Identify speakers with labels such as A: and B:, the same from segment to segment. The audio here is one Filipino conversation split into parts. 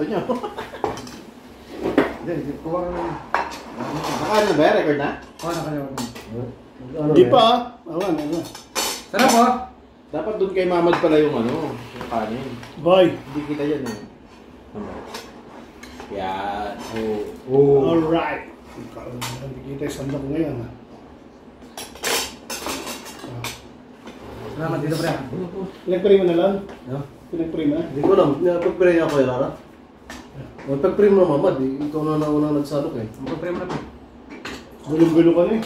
A: plato nyo.
B: Hindi. Kuha ka na.
A: Naka ano ba? Record na?
C: Oh, nakalimutan.
B: Ano
D: Hindi pa ah. Awan, ano.
C: Sarap oh.
A: Dapat doon kay Mamad pala yung ano, yung kanin.
D: Boy,
A: Hindi kita yan eh. Ano? Yan. Oh.
B: Oo.
D: alright. Hindi kita yung sandok ngayon ah.
C: Salamat dito, pre.
D: Pinag-pray mo na lang?
B: Ha?
D: Pinag-pray mo na?
B: Hindi ko alam. Pag-pray niya ako, Lara. Mo na, Mamad. eh. Ikaw na nauna nagsalok eh.
C: Magpapre mo na, pre.
D: Gulong-gulo ka na eh.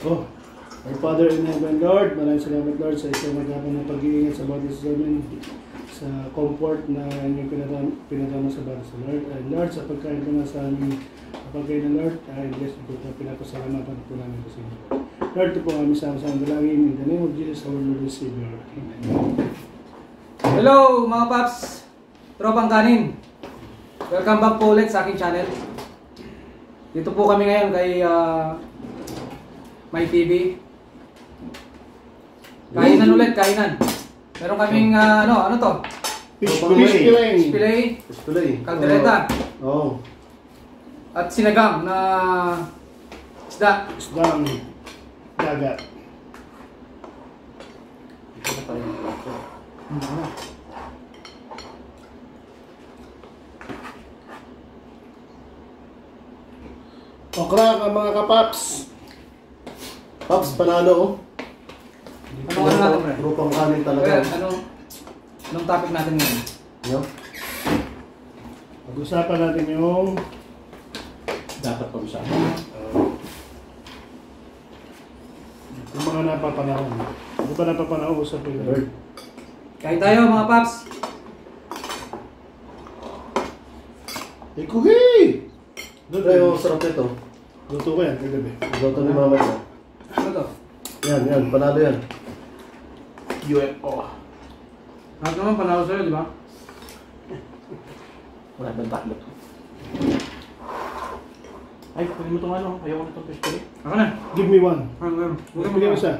D: Oh, our Father in Heaven, Lord, maraming salamat Lord sa isang magapang ng pag-iingat sa isa sa amin, sa comfort na inyong pinadama, pinadama sa bawat isa Lord. And Lord, sa pagkain ko na sa aming pagkain na Lord, ay bless po na pinapasalamatan po namin sa inyo. Lord, ito po kami sama-sama dalangin in the name of Jesus, our Lord and Savior. Amen.
C: Hello mga paps! Tropang kanin! Welcome back po ulit sa aking channel. Dito po kami ngayon kay ah, My TV. Kainan ulit, kainan. Meron kaming ah, ano, ano to?
D: Fish,
B: Tropang
D: fish fillet.
C: Filet,
B: Gusto eh.
C: kaldereta,
B: Oo.
C: at sinagang na isda.
D: Isdang dagat. Okra ka mga kapaps.
B: Paps, panalo oh.
C: Ano natin, pre?
B: Grupang kanin talaga.
C: Well, anong, anong topic natin ngayon?
B: Yo.
D: Pag-usapan natin yung
A: Dapat pag-usapan.
D: yung mga napapanahon. Ano ba napapanahon sa
B: Bird.
D: Pilipinas?
C: Kain tayo mga paps.
D: Eh, kuhi!
B: Pre, oh, sarap ito.
D: Luto ko yan, kagabi.
B: Luto ni Mama ito.
C: Ano to?
B: Yan, yan. Panalo yan.
A: UFO.
C: Lahat naman panalo sa'yo, di ba?
A: Wala bang tatlo? Ay, pwede mo itong ano. Ayaw ko na itong fish fillet.
C: Ako na.
D: Give me one.
C: Ano, ano? Huwag ka
D: Bigyan mo isa.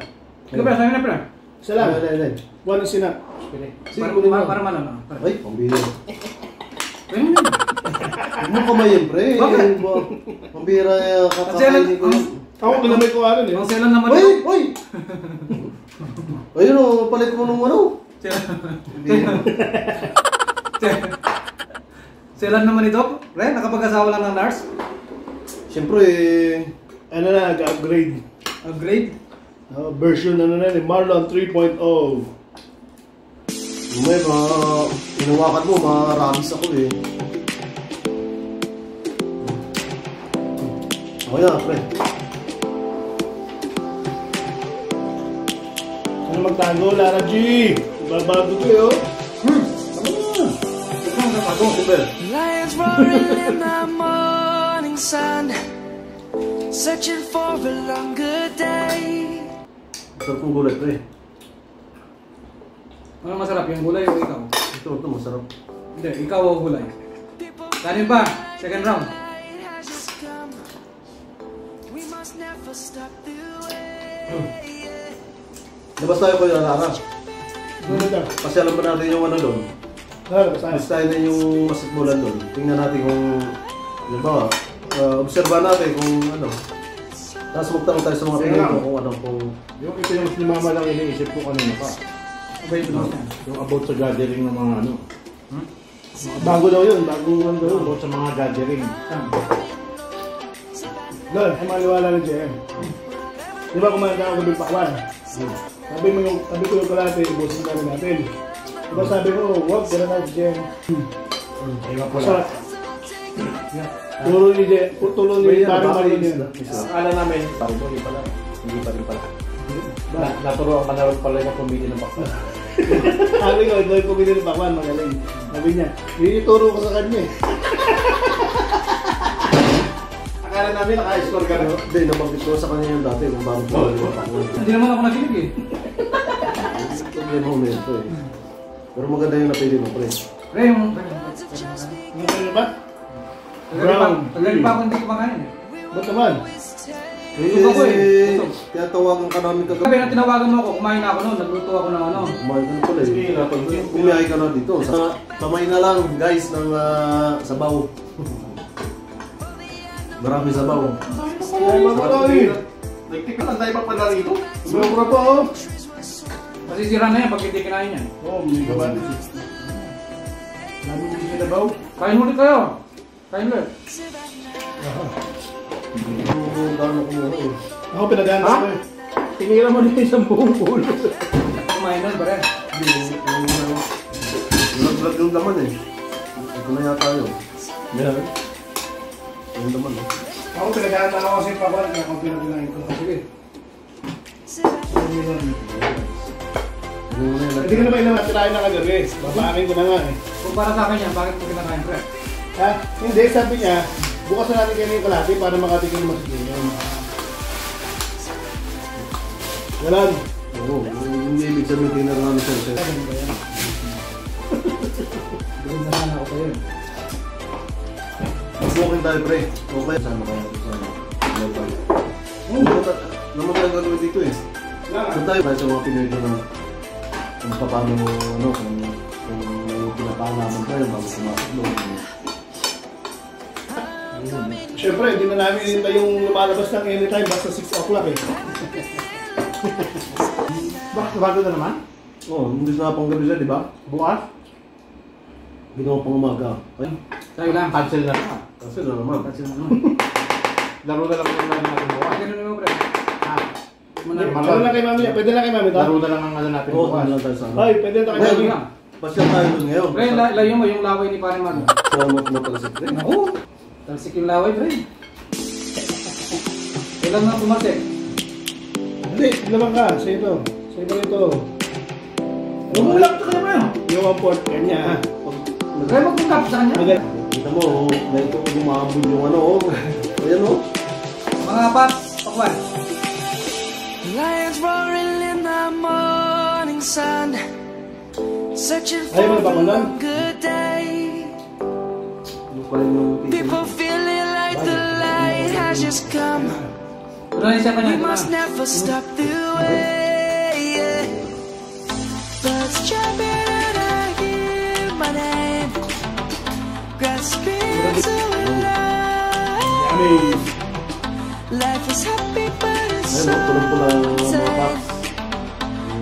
C: Ikaw pa, sa'yo na pala.
D: Isa lang.
B: Ay, ay, ay.
D: One is enough.
A: Fish fillet.
B: Sige,
C: Para,
B: kunin mo.
C: para, para man, ano? Para.
B: Ay, pambira.
C: Ayun yun.
B: Huwag mo kamayin, pre.
C: Bakit?
B: Ba- Pambira eh, kakakainin ko.
D: Ako, ginamay ko ano eh.
C: ang selan naman
B: Uy! Uy! Ayun o, palit mo nung ano.
C: Selan- naman ito. Pre, nakapag-asawa lang ng nurse.
B: Siyempre, eh,
D: Ano na, nag-upgrade.
C: Upgrade.
D: Uh, version ano na ni Marlon 3.0.
B: may mga hinawakan mo, marabis ako eh. Okay na, pre.
D: Ano magtago, Lara G? Babago ko yun.
C: Hmm.
B: Ito ang kapag super.
E: Lions roaring in the morning sun, searching for a longer day.
B: Sarap ng gulay, pre.
C: Ano masarap, yung gulay o ikaw?
B: Ito, ito, masarap.
C: Hindi, ikaw o gulay. Kanin pa, second round.
B: Labas tayo ko yung Lara.
D: Ano daw?
B: Kasi alam ba natin yung ano doon? Mas tayo na yung basketballan doon. Tingnan natin kung, halimbawa, uh, obserba natin kung ano. Tapos magtanong tayo sa mga ko kung ano, kung
A: Yung ito yung ni Mama lang iniisip ko kanina pa.
C: Abay, ito na.
A: Yung about sa gathering ng mga ano.
D: Bago daw yun, bagong ano daw yun.
A: about sa mga gathering.
D: Lord, ay maliwala ng JM. Di ba kumanda ako gabi pakwan? Sabi mo yung, sabi ko yung kalate, ibusin kami natin. Diba sabi ko, wag, gano'n na si JM.
A: Iba ko
D: Masarap.
A: lang.
D: Turo ni JM, turo ni
B: baka
D: Marin yun.
A: Akala namin, parang hindi pala. Hindi pa rin pala. Na, naturuan ka na rin pala yung pumili ng bakla.
D: Sabi ko, ito yung pumili ng pakwan, magaling. Sabi niya, yun yung turo ko sa kanya eh.
A: Akala namin naka-score ka rin.
B: Hindi, nabanggit ko sa kanya yung dati kung bakit ko yung.
C: Hindi naman ako nakinig eh.
B: Ito yung momento eh. Pero maganda yung napili mo, pre.
C: Pre, yung...
D: Ano ba?
C: Pa, tagal pa ako hindi kumakain eh.
D: Ba't naman?
C: Busog ako eh.
B: Kaya tawagan ka namin
C: Sabi
B: kagabi.
C: na tinawagan mo ako, kumain na ako noon, nagluto ako ng ano.
B: Kumain ka na pala eh. Bumiyahe ka na dito. Sa kamay na lang guys ng ah, sabaw. Marami sabaw.
D: Ay, mamatay.
A: Nagtikman ang tayo pa pala rito.
D: Sobra pa oh.
C: Masisira na yan pag hindi kinain yan.
D: Oh, may kabatis eh. Dami mo yung labaw.
C: Kain ulit kayo. Kain ulit.
B: Eh.
D: Ako pinadaan ko eh.
A: Tinira mo din sa buong ulo.
C: Kumain nun, pare.
B: Vlog-vlog yung laman eh. Ito na yata yun.
A: Meron.
B: Yung laman eh.
D: Ako pinadaan ako kasi pa kaya ako pinadaan ko.
C: Sige.
B: Yung una
D: Hindi ko naman ilang tirahin na kagabi. Babaakin ko na nga eh.
C: Kung para sa akin yan, bakit mo kinakain, pre?
D: Ha? Hindi, sabi niya, bukas na natin kayo yung kalati para makatikin mo sa ganyan. Galan.
B: Oo, hindi ibig sabihin tinarami siya siya.
C: Bilhin na sana ako pa yun.
B: Mag-booking tayo pre. Okay. Sama kayo sa local. Naman tayo gagawin dito eh. Kung tayo tayo sa mga Pinoy ko na kung paano, ano, kung, kung may pinapahalaman tayo bago pumasok doon.
D: Siyempre, hindi na namin hinintay yung lumalabas ng anytime basta 6 o'clock eh.
A: Bakit bago na naman?
B: Oo, oh, hindi na pang gabi siya, di ba?
A: Bukas?
B: Ginawa pang umaga. Ay,
C: Sa'yo lang.
A: Cancel na na.
B: Kasi na naman.
C: Kasi ano.
A: Laro na lang naman natin bukas.
C: Ganun naman, pre.
A: Ha?
C: Naman.
D: Pwede lang kay mami, pwede lang kay mami to?
A: Laro na lang ang ano natin
B: Oo,
A: bukas.
B: hindi lang tayo sa ano.
D: Ay, pwede lang kay
B: Well,
D: mami.
C: lang.
B: Pasyal tayo doon ngayon.
C: Pre, la- layo mo yung laway ni Pare Mago.
B: Sa mga tumatalsik rin.
C: Naku! Talsik yung laway, pre. Kailan na tumasik?
D: Hindi, naman ka. Sa ito. Sa ito ito.
C: Lumulak ka naman yun.
D: Yung ang port kanya ha.
C: Pre, magpungkap sa kanya.
B: Kita mo, oh, na ito gumabol yung ano, oh. Ayan, oh.
C: Mga paps, pakwan.
E: Lions roaring in the morning sun, searching for a good day.
B: Location.
E: People feeling like the light has just come.
C: Ano?
E: We must never stop the way.
D: Yummy.
E: Life is happy, but it's so
B: paps.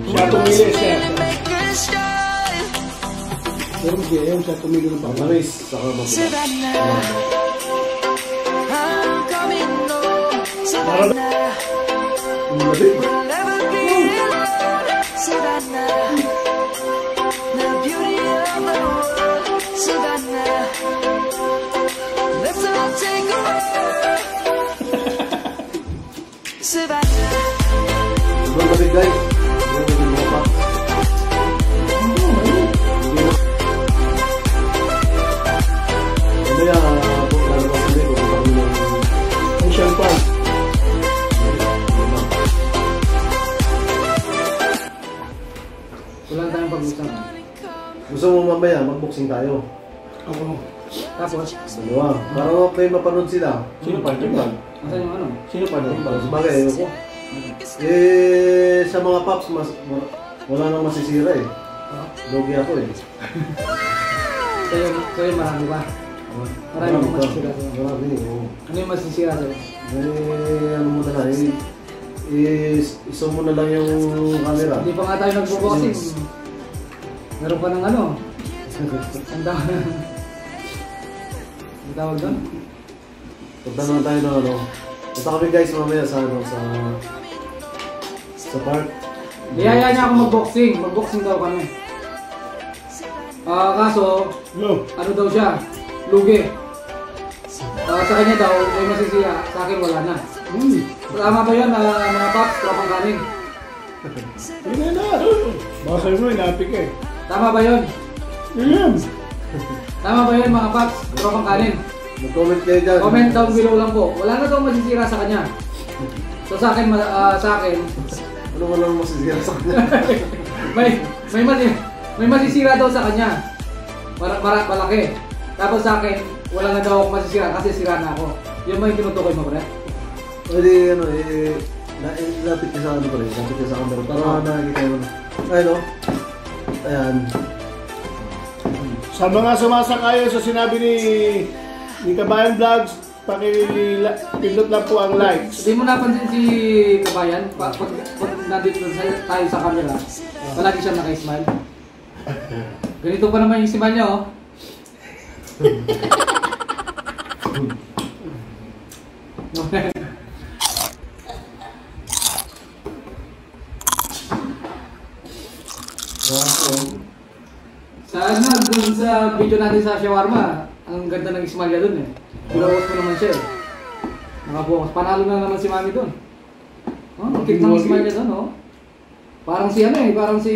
D: Siya tumili siya.
E: Make a start.
D: Pero hindi, ayaw siya tumili ng.
B: Pamaris, saka mapula.
E: Savannah, I'm
B: guys. Mamaya, kung lalabas kami, kung kami ng
D: Ocean Park.
C: Wala tayong pag-usap.
B: Gusto mo mamaya, mag-boxing tayo.
D: Ako.
C: Tapos,
B: Dalawa. Para may mapanood sila.
A: Sino pa timbal?
C: yung ano?
A: Sino pa timbal?
B: Sabagay, ayun ko. Eh, sa mga paps, mas, ma- wala nang masisira eh. Logi ako eh.
C: Sa'yo, sa'yo marami ba? Marami
B: Marami pa.
C: masisira sa'yo.
B: Marami, oo.
C: Ano yung masisira sa'yo?
B: Eh, ano mo na lang, eh, eh, iso mo na lang yung camera.
C: Hindi pa nga tayo nagbo-boxing. Meron pa ng ano? Ang tawag Ang tawag doon?
B: Punta naman tayo ng ano. Punta kami guys mamaya sa ano, sa sa park.
C: Iyaya niya ako mag-boxing. Mag-boxing daw kami. Ah, kaso,
D: No.
C: ano daw siya? Lugi. Ah, sa kanya daw, may masisira. Sa akin wala na.
D: Hmm.
C: Tama ba yun, ah, mga paps, tropang kanin?
D: Hindi na. Baka sa'yo mo, inapik eh.
C: Tama ba yun?
D: Ayan.
C: Tama ba yun, mga paps, tropang kanin?
B: Mag-comment kayo dyan.
C: Comment down below lang po. Wala na daw masisira sa kanya. So sa akin, ma- ah, sa akin,
B: Ano wala nang masisira sa kanya?
C: may may masi, may masisira daw sa kanya. Para para malaki. Tapos sa akin, wala na daw ako masisira kasi sira na ako. Yun ba yung tinutukoy mo, pre?
B: Pwede, ano, eh, na, eh, lapit ka sa ano pa rin, lapit ka sa camera. Para nakikita mo. Ayun, no? Ayan.
D: Sa mga sumasakayo sa sinabi ni ni Kabayan Vlogs, pakipindot lang po ang likes.
C: Hindi mo napansin si Kabayan, pag, pag, pag nandito sa- tayo sa camera, palagi siya naka-smile. Ganito pa naman yung smile niya, oh. Sana dun sa video natin sa shawarma, ang ganda ng niya dun eh. Binawas mo naman siya eh. Nakabukas. Panalo na naman si Mami dun. Oh, ang cute ng niya dun, oh. Parang si ano eh, parang si...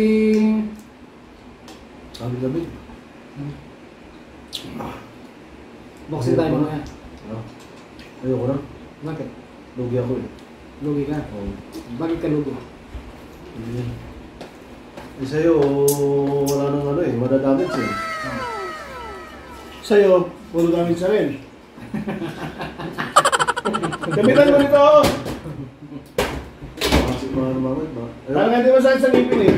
B: Sabi-sabi.
C: Boxing tayo mamaya.
B: Ah. Ayoko na.
C: Bakit?
B: Lugi ako eh.
C: Lugi ka.
B: Oh.
C: Bakit ka lugi?
B: Hindi. Eh, sa'yo, wala nang ano eh, madadamage eh.
D: Sa'yo, puro gamit sa rin. Gamitan mo nito!
B: Ba?
D: Parang hindi mo sa sa ngipin eh.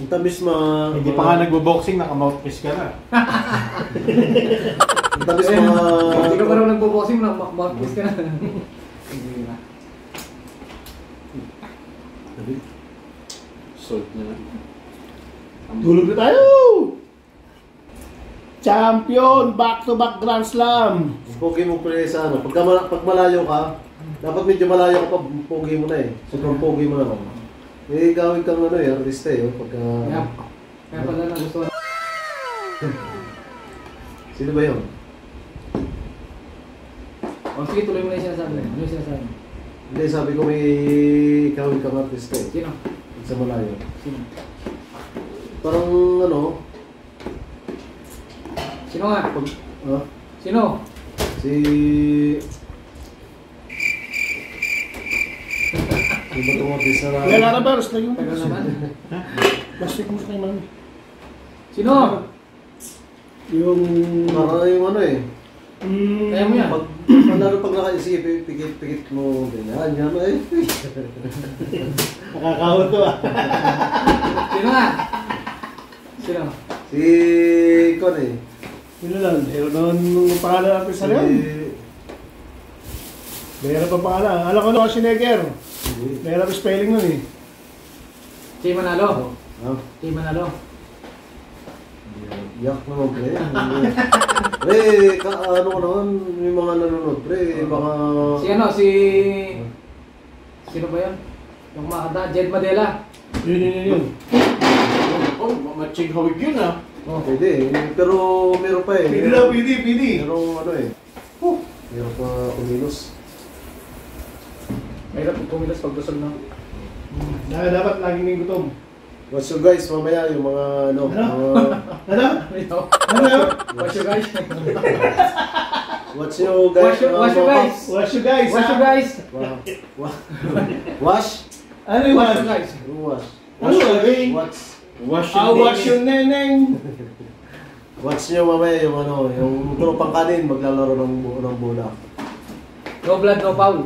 B: Ang tamis ma...
A: Hindi pa nga nagbo-boxing, naka-mouthpiece ka na.
B: Ang tamis mga...
C: Hindi ka pa rin nagbo-boxing, mouthpiece ka na. Hindi na.
A: Salt na lang.
D: Tulog na tayo! Champion! Back-to-back Grand Slam!
B: Pogi mo pre sa ano, pagka pag malayo ka, dapat medyo malayo ka pa, pogi mo na eh. Sobrang pogi mo na ako. Eh, gawin kang ano eh, artista eh, oh, pagka...
C: Kaya, kaya pala nagustuhan.
B: Sino ba yun?
C: O sige, tuloy mo na yung sinasabi. Ano yung sinasabi?
B: Hindi, sabi ko may gawin kang artista eh.
C: Sino?
B: Sa malayo.
C: Sino?
B: Parang ano,
C: Sino nga?
B: pag... Ah,
C: Sino?
B: si... Di ba itong artista na...
D: Kaya Lara Bars, na yung
C: Tagal naman.
D: plastic mo sa mami.
C: Sino?
D: Yung...
B: Parang yung ano eh.
D: Mm,
C: Kaya mo yan.
B: Pag, lalo pag nakaisip, pikit-pikit mo, ganyan, yan eh.
D: Nakakawat to ah.
C: Sino nga? Sino?
B: Si Kon eh.
D: Sino lang? Meron naman nung pangalan natin sa liyan. Meron pa pangalan. Alam ko na Schwarzenegger. Meron pa spelling nun eh.
C: Si Manalo.
B: Ah,
C: Si Manalo.
B: yak naman pre. pre, ka, ano ko naman, may mga nanonood pre, baka...
C: Si ano? Si... Sino ba yun? Yung makata, Jed Madela.
D: Yun, yun, yun, yun.
A: Oh, matching hawig yun ah.
C: Oh.
B: Pwede, eh. pero meron pa eh.
D: Pwede daw, pwede, pwede.
B: Merong ano eh. Meron pa kumilos.
C: Mahirap kumilos pag busog na.
D: Dapat, dapat laging may gutom.
B: What's up guys, mamaya yung mga ano,
D: Ano?
B: mga...
D: Ano?
C: Ano?
D: Ano?
C: Watch you guys.
B: Watch nyo guys.
C: Watch you,
B: mga
C: watch you
B: mga
C: guys.
D: Wash you guys.
C: Watch you
D: ah.
C: guys.
B: Wow. Wa- Wash?
D: Ano yung
C: Watch
D: wash?
C: you guys.
B: Wash?
D: Ano yung
A: Wash
D: Ah, wash yung neneng.
B: Watch nyo mamaya yung ano, yung tropang kanin maglalaro ng, bu- ng bola.
C: No blood, no foul.